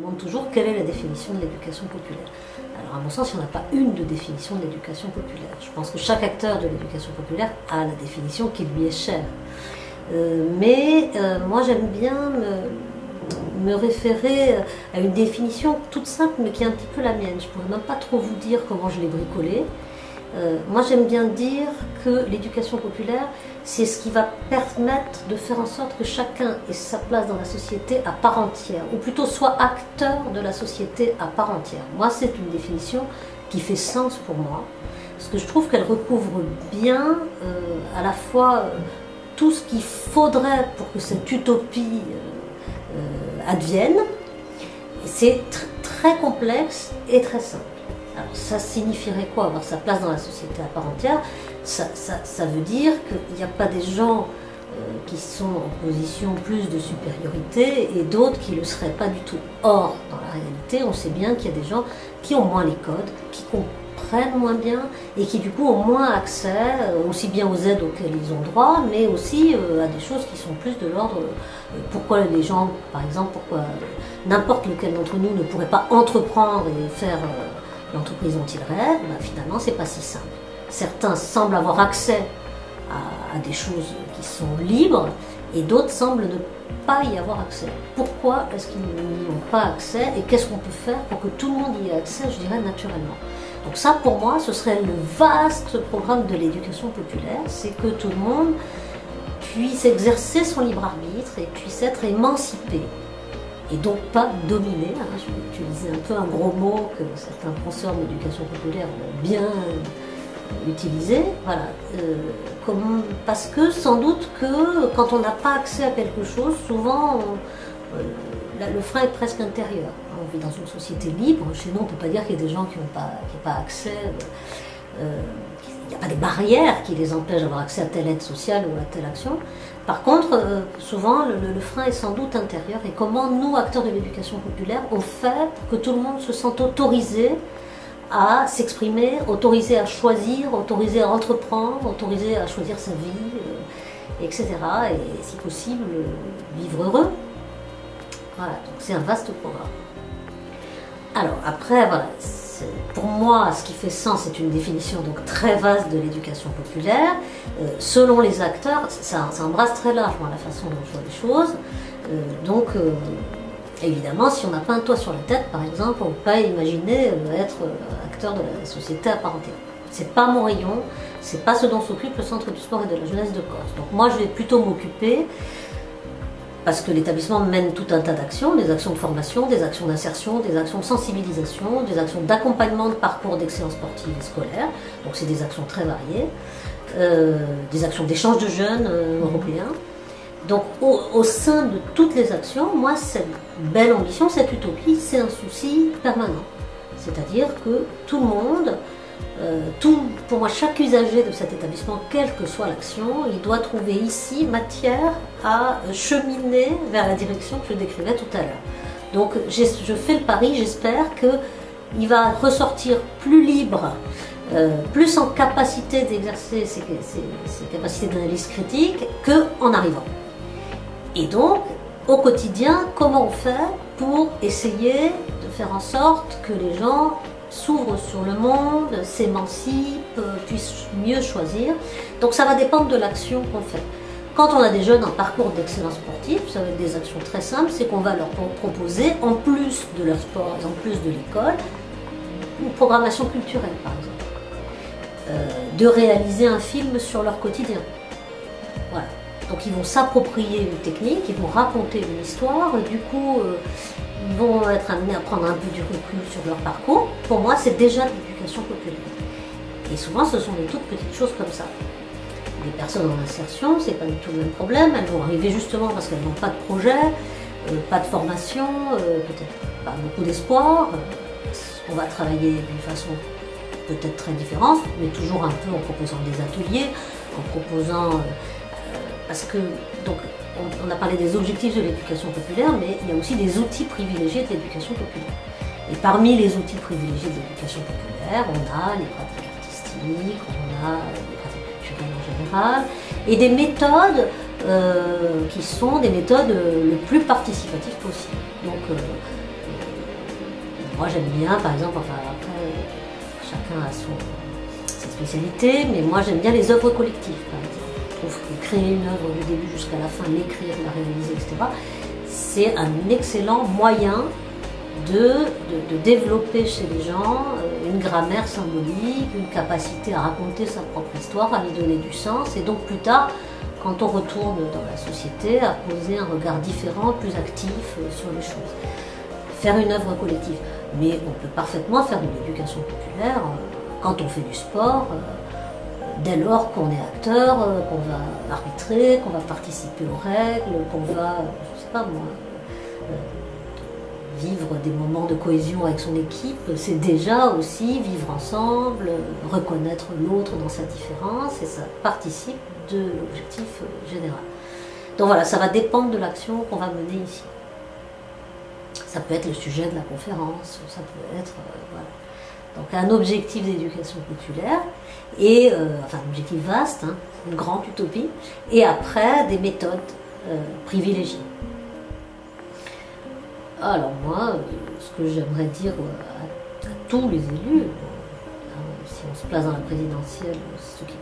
demande toujours quelle est la définition de l'éducation populaire. Alors, à mon sens, il n'y en a pas une de définition de l'éducation populaire. Je pense que chaque acteur de l'éducation populaire a la définition qui lui est chère. Euh, mais euh, moi, j'aime bien me, me, référer à une définition toute simple, mais qui est un petit peu la mienne. Je ne pourrais même pas trop vous dire comment je l'ai bricolée. Euh, moi, j'aime bien dire que l'éducation populaire, c'est ce qui va permettre de faire en sorte que chacun ait sa place dans la société à part entière, ou plutôt soit acteur de la société à part entière. Moi, c'est une définition qui fait sens pour moi, parce que je trouve qu'elle recouvre bien euh, à la fois euh, tout ce qu'il faudrait pour que cette utopie advienne. C'est tr très complexe et très simple. Alors ça signifierait quoi avoir sa place dans la société à part entière? Ça, veut dire qu'il n'y a pas des gens euh, qui sont en position plus de supériorité et d'autres qui ne le seraient pas du tout. Or, dans la réalité, on sait bien qu'il y a des gens qui ont moins les codes, qui comprennent moins bien et qui du coup ont moins accès euh, aussi bien aux aides auxquelles ils ont droit, mais aussi euh, à des choses qui sont plus de l'ordre. Pourquoi les gens, par exemple, pourquoi n'importe lequel d'entre nous ne pourrait pas entreprendre et faire l'entreprise dont il rêve, bah, finalement, c'est pas si simple. Certains semblent avoir accès à, des choses qui sont libres et d'autres semblent ne pas y avoir accès. Pourquoi est-ce qu'ils n'y ont pas accès et qu'est-ce qu'on peut faire pour que tout le monde y ait accès, je dirais naturellement? Donc ça, pour moi, ce serait le vaste programme de l'éducation populaire, c'est que tout le monde puisse exercer son libre arbitre et puisse être émancipé et donc pas dominé. Hein. Je vais utiliser un peu un gros mot que certains penseurs de l'éducation populaire ont bien utilisé. Voilà. Euh, parce que sans doute que quand on n'a pas accès à quelque chose, souvent euh, le frein est presque intérieur. On vit dans une société libre. Chez nous, on ne peut pas dire qu'il y a des gens qui n'ont pas, pas accès. Euh, il n'y a pas des barrières qui les empêchent d'avoir accès à telle aide sociale ou à telle action. Par contre, euh, souvent, le, frein est sans doute intérieur. Et comment nous, acteurs de l'éducation populaire, on fait que tout le monde se sente autorisé à s'exprimer, autorisé à choisir, autorisé à entreprendre, autorisé à choisir sa vie, euh, etc. Et si possible, vivre heureux. Voilà, donc c'est un vaste programme. Alors après, voilà, pour moi, ce qui fait sens, c'est une définition donc très vaste de l'éducation populaire. Euh, selon les acteurs, ça, embrasse très largement la façon dont je vois les choses. Euh, donc, euh, évidemment, si on n'a pas un toit sur la tête, par exemple, on ne peut pas imaginer être acteur de la société entière. C'est pas mon rayon, c'est pas ce dont s'occupe le Centre du sport et de la jeunesse de Corse. Donc moi, je vais plutôt m'occuper parce que l'établissement mène tout un tas d'actions, des actions de formation, des actions d'insertion, des actions de sensibilisation, des actions d'accompagnement de parcours d'excellence sportive et scolaire. Donc c'est des actions très variées, euh, des actions d'échange de jeunes euh, européens. Donc au, au, sein de toutes les actions, moi cette belle ambition, cette utopie, c'est un souci permanent. C'est-à-dire que tout le monde euh, tout, pour moi, chaque usager de cet établissement, quelle que soit l'action, il doit trouver ici matière à cheminer vers la direction que je décrivais tout à l'heure. Donc je fais le pari, j'espère qu'il va ressortir plus libre, euh, plus en capacité d'exercer ses, capacités d'analyse critique qu'en arrivant. Et donc, au quotidien, comment on fait pour essayer de faire en sorte que les gens s'ouvre sur le monde, s'émancipe, euh, puisse mieux choisir. Donc ça va dépendre de l'action qu'on fait. Quand on a des jeunes en parcours d'excellence sportive, ça va être des actions très simples, c'est qu'on va leur proposer, en plus de leur sport, en plus de l'école, une programmation culturelle par exemple. Euh, de réaliser un film sur leur quotidien. Donc ils vont s'approprier une technique, ils vont raconter une histoire, et du coup, euh, vont être amenés à prendre un peu du recul sur leur parcours, pour moi, c'est déjà l'éducation populaire. Et souvent, ce sont des toutes petites choses comme ça. Les personnes en insertion, c'est pas du tout le même problème. Elles vont arriver justement parce qu'elles n'ont pas de projet, euh, pas de formation, euh, peut-être pas beaucoup d'espoir. on va travailler d'une façon peut-être très différente, mais toujours un peu en proposant des ateliers, en proposant parce que donc on, a parlé des objectifs de l'éducation populaire, mais il y a aussi des outils privilégiés de l'éducation populaire. Et parmi les outils privilégiés de l'éducation populaire, on a les pratiques artistiques, on a les pratiques culturelles en général, et des méthodes euh, qui sont des méthodes le plus participatives possible. Donc, euh, moi j'aime bien, par exemple, enfin après, chacun a son, sa spécialité, mais moi j'aime bien les œuvres collectives, par exemple. Trouve que créer une œuvre du début jusqu'à la fin, l'écrire, la réaliser, etc., c'est un excellent moyen de, de, développer chez les gens euh, une grammaire symbolique, une capacité à raconter sa propre histoire, à lui donner du sens, et donc plus tard, quand on retourne dans la société, à poser un regard différent, plus actif euh, sur les choses. Faire une œuvre collective. Mais on peut parfaitement faire de l'éducation populaire euh, quand on fait du sport, dès lors qu'on est acteur, qu'on va arbitrer, qu'on va participer aux règles, qu'on va, je sais pas moi, vivre des moments de cohésion avec son équipe, c'est déjà aussi vivre ensemble, reconnaître l'autre dans sa différence, et ça participe de l'objectif général. Donc voilà, ça va dépendre de l'action qu'on va mener ici. Ça peut être le sujet de la conférence, ça peut être... Euh. Donc un objectif d'éducation populaire, et euh, enfin un objectif vaste, hein, une grande utopie, et après des méthodes euh, privilégiées. Alors moi, ce que j'aimerais dire à, tous les élus, hein, si on se place dans la présidentielle, ceux qui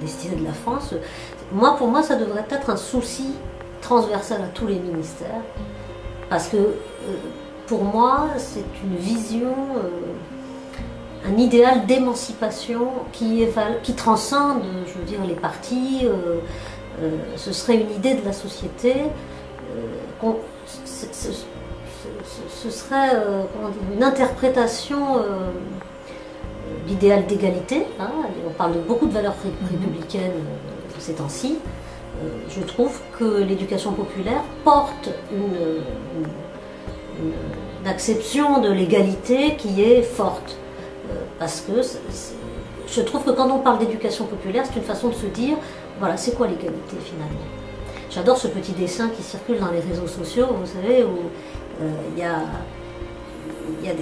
décident de la France, moi pour moi ça devrait être un souci transversal à tous les ministères, parce que euh, pour moi c'est une vision, euh, un idéal d'émancipation qui, qui transcende, je veux dire, les partis. Euh, ce serait une idée de la société ce serait euh, une interprétation euh, l'idéal d'égalité. Hein. on parle de beaucoup de valeurs républicaines euh, ces temps-ci. je trouve que l'éducation populaire porte une, acception de l'égalité qui est forte. Parce que je trouve que quand on parle d'éducation populaire, c'est une façon de se dire, voilà, c'est quoi l'égalité finalement? J'adore ce petit dessin qui circule dans les réseaux sociaux, vous savez, où il y a,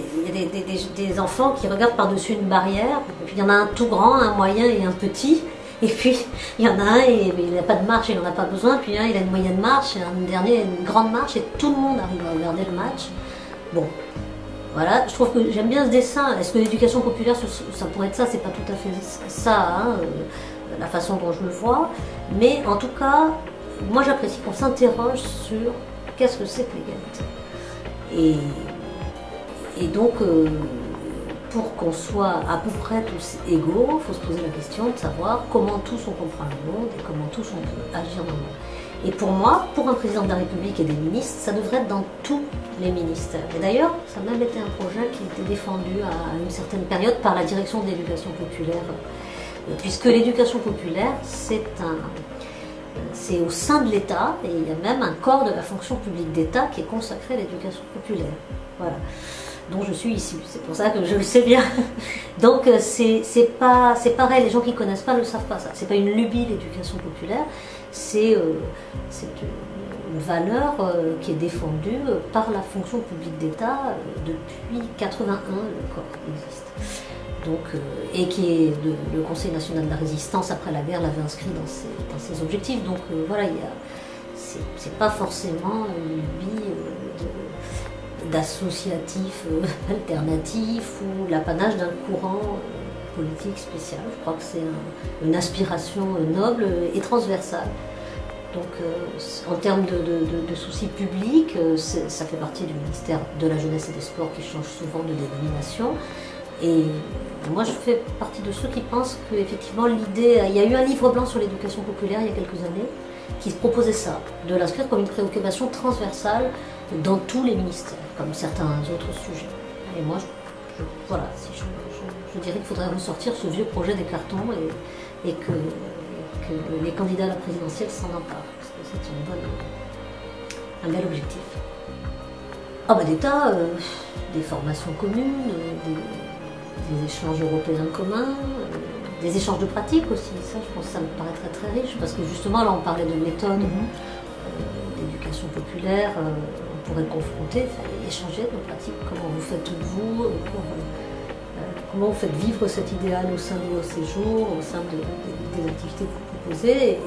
des, enfants qui regardent par-dessus une barrière, et puis il y en a un tout grand, un moyen et un petit. Et puis, il y en a un, et, il n'a pas de marche, il n'en a pas besoin. Puis un, il a une moyenne marche, et un dernier, une grande marche, et tout le monde arrive à regarder le match. Bon, voilà, je trouve que j'aime bien ce dessin. Est-ce que l'éducation populaire, ça pourrait être ça? C'est pas tout à fait ça, hein, euh, la façon dont je le vois. Mais en tout cas, moi j'apprécie qu'on s'interroge sur qu'est-ce que c'est que l'égalité. Et, et donc, euh, pour qu'on soit à peu près tous égaux, il faut se poser la question de savoir comment tous on comprend le monde et comment tous on peut agir dans le monde. Et pour moi, pour un président de la République et des ministres, ça devrait être dans tous les ministères. Et d'ailleurs, ça a même été un projet qui été défendu à une certaine période par la direction de l'éducation populaire, euh, puisque l'éducation populaire, c'est un, c'est au sein de l'État, et il y a même un corps de la fonction publique d'État qui est consacré à l'éducation populaire. Voilà. Dont je suis issue, c'est pour ça que je le sais bien. Donc euh, c'est pas c'est pareil, les gens qui connaissent pas ne savent pas ça. C'est pas une lubie l'éducation populaire, c'est euh, une valeur euh, qui est défendue par la fonction publique d'État depuis 81, le corps existe. Euh, et qui est le, Conseil national de la résistance après la guerre l'avait inscrit dans ses, objectifs. Donc euh, voilà, c'est pas forcément une vie euh, d'associatif alternatif ou l'apanage d'un courant politique spécial. Je crois que c'est une aspiration noble et transversale. Donc, en termes de, soucis publics, ça fait partie du ministère de la Jeunesse et des Sports qui change souvent de dénomination. Et moi, je fais partie de ceux qui pensent qu'effectivement, l'idée. Il y a eu un livre blanc sur l'éducation populaire il y a quelques années qui proposait ça, de l'inscrire comme une préoccupation transversale dans tous les ministères, comme certains autres sujets. Et moi, voilà, je, dirais qu'il faudrait ressortir ce vieux projet des cartons et, que, les candidats à la présidentielle s'en emparent, parce que c'est un bel objectif. Ah bah des tas, euh, des formations communes, des des échanges européens communs, euh, des échanges de pratiques aussi. Ça, je pense que ça me paraîtrait très riche parce que justement, là, on parlait de méthodes mhm. euh, d'éducation populaire. Euh, on pourrait confronter, échanger nos pratiques. Comment vous faites vous Comment vous faites vivre cet idéal au sein de vos séjours, au sein des activités que vous proposez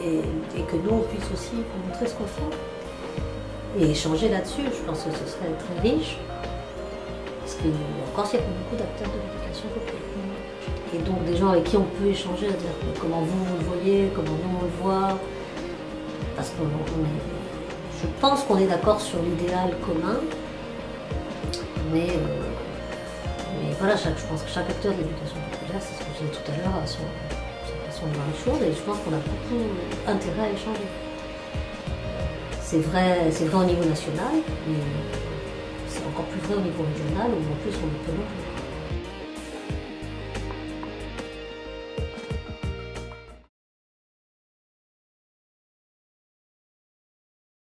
et, que nous, on puisse aussi vous montrer ce qu'on fait et échanger là-dessus. Je pense que ce serait très riche que encore il y a beaucoup d'acteurs de l'éducation populaire. Et donc des gens avec qui on peut échanger, dire comment vous, vous le voyez, comment nous on le voit. Parce que je pense qu'on est d'accord sur l'idéal commun, mais, euh, voilà, je pense que chaque acteur de l'éducation populaire, c'est ce que je disais tout à l'heure, a son, façon de voir les choses, et je pense qu'on a beaucoup intérêt à échanger. C'est vrai, c'est vrai au niveau national, mais c'est encore plus vrai au niveau régional, où en plus on est peu nombreux.